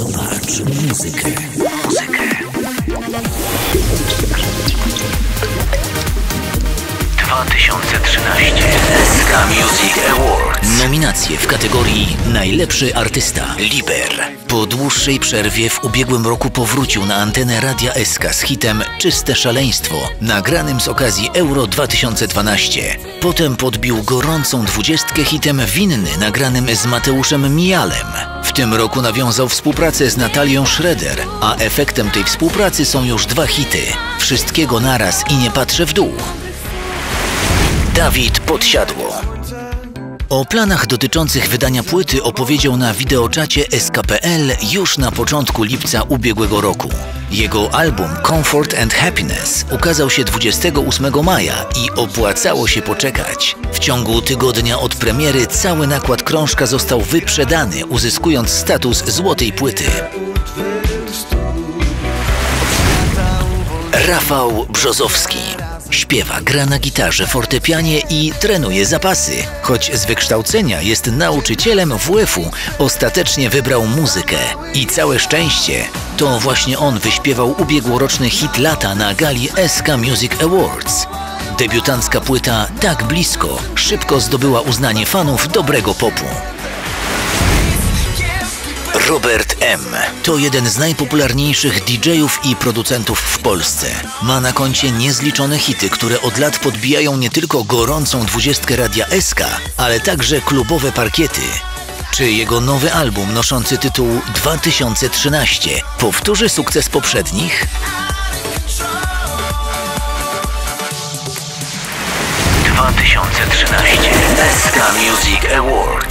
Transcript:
Zobacz muzykę. Muzykę. 2013 SK Music Awards. Nominacje w kategorii Najlepszy artysta Liber. Po dłuższej przerwie w ubiegłym roku powrócił na antenę Radia SK z hitem Czyste Szaleństwo, nagranym z okazji Euro 2012. Potem podbił gorącą dwudziestkę hitem Winny, nagranym z Mateuszem Mijalem. W tym roku nawiązał współpracę z Natalią Schroeder, a efektem tej współpracy są już dwa hity. Wszystkiego naraz i nie patrzę w dół. Dawid Podsiadło. O planach dotyczących wydania płyty opowiedział na wideoczacie SKPL już na początku lipca ubiegłego roku. Jego album Comfort and Happiness ukazał się 28 maja i opłacało się poczekać. W ciągu tygodnia od premiery cały nakład krążka został wyprzedany, uzyskując status złotej płyty. Rafał Brzozowski. Śpiewa, gra na gitarze, fortepianie i trenuje zapasy. Choć z wykształcenia jest nauczycielem WF-u, ostatecznie wybrał muzykę. I całe szczęście, to właśnie on wyśpiewał ubiegłoroczny hit lata na gali SK Music Awards. Debiutancka płyta Tak Blisko szybko zdobyła uznanie fanów dobrego popu. Robert M. To jeden z najpopularniejszych DJ-ów i producentów w Polsce. Ma na koncie niezliczone hity, które od lat podbijają nie tylko gorącą dwudziestkę Radia SK, ale także klubowe parkiety. Czy jego nowy album noszący tytuł 2013 powtórzy sukces poprzednich? ...2013 SK Music Awards